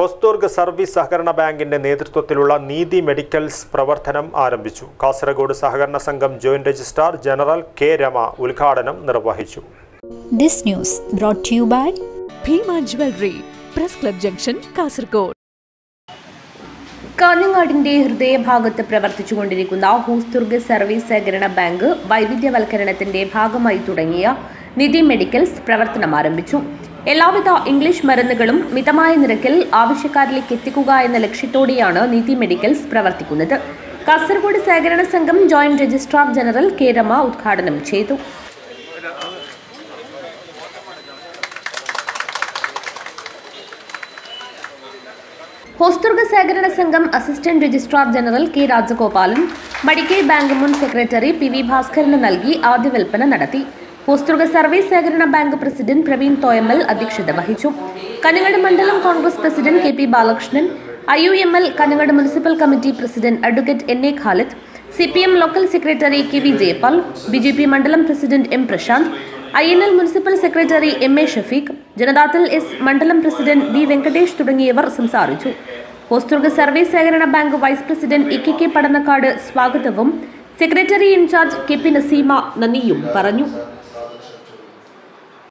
Hosdurg service സഹകരണ ബാങ്കിന്റെ നേതൃത്വത്തിലുള്ള നീതി മെഡിക്കൽസ് പ്രവർത്തനം ആരംഭിച്ചു. കാസർഗോഡ് സഹകരണ സംഘം joint registrar general K Rama ഉദ്ഘാടനം നിർവഹിച്ചു. This news brought to you by Bhima jewellery press club junction Kasaragod. കാഞ്ഞങ്ങാടിന്റെ ഹൃദയഭാഗത്ത് പ്രവർത്തിച്ചുകൊണ്ടിരിക്കുന്ന ഹോസ്ദുർഗ് സർവീസ് സഹകരണ ബാങ്ക് വൈവിധ്യവൽക്കരണത്തിന്റെ ഭാഗമായി തുടങ്ങിയ നിധി മെഡിക്കൽസ് പ്രവർത്തനം ആരംഭിച്ചു. എല്ലാവിധ ഇംഗ്ലീഷ് മരുന്നുകളും മിതമായ നിരക്കിൽ ആവശ്യക്കാരിലേക്ക് എത്തിക്കുക എന്ന ലക്ഷ്യത്തോടെയാണ് നീതി മെഡിക്കൽസ് പ്രവർത്തിക്കുന്നത്. കാസർഗോഡ് സഹകരണ സംഘം joint registrar general K Rama ഉദ്ഘാടനം ചെയ്തു. ഹോസ്തുർഗ സഹകരണ സംഘം assistant registrar general K Rajagopalan Madikai bank മുൻ സെക്രട്ടറി പി വി ഭാസ്കരന് നൽകി ആദ്യ വിൽപ്പന നടത്തി. ഹോസ്തുർഗ സർവീസ് സഹകരണ ബാങ്ക് പ്രസിഡന്റ് പ്രവീൺ തോയമ്മൽ അധ്യക്ഷത വഹിച്ചു. കനങ്ങട് മണ്ഡലം Congress president K P Balakrishnan I U M L Kanhangad municipal committee president advocate N A Khalid C P M local secretary K V Jayapal B J P മണ്ഡലം president M Prashanth I N L municipal secretary M A Shafeeq Janata Dal S മണ്ഡലം president V Venkatesh തുടങ്ങിയവർ സംസാരിച്ചു. Hosdurg service സഹകരണ bank vice president E K K Padannakkad സ്വാഗതവും secretary incharge K P Naseema നന്ദിയും പറഞ്ഞു.